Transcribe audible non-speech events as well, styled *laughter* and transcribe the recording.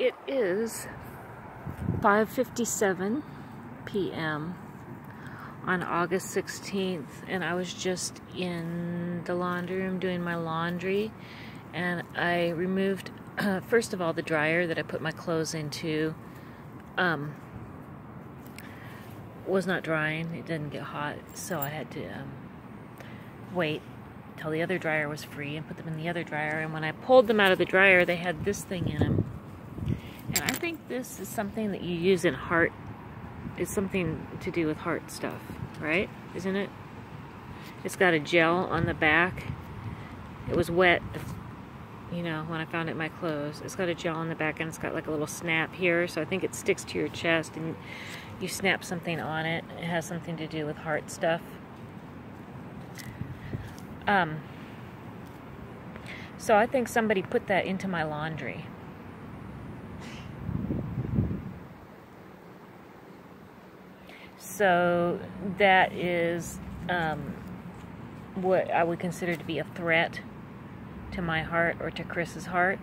it is 5.57 p.m. on August 16th and I was just in the laundry room doing my laundry and I removed uh, *clears throat* first of all the dryer that I put my clothes into um, was not drying it didn't get hot so I had to um, wait till the other dryer was free and put them in the other dryer and when I pulled them out of the dryer they had this thing in them think this is something that you use in heart. It's something to do with heart stuff, right? Isn't it? It's got a gel on the back. It was wet, you know, when I found it in my clothes. It's got a gel on the back and it's got like a little snap here. So I think it sticks to your chest and you snap something on it. It has something to do with heart stuff. Um, so I think somebody put that into my laundry. So that is um, what I would consider to be a threat to my heart or to Chris's heart.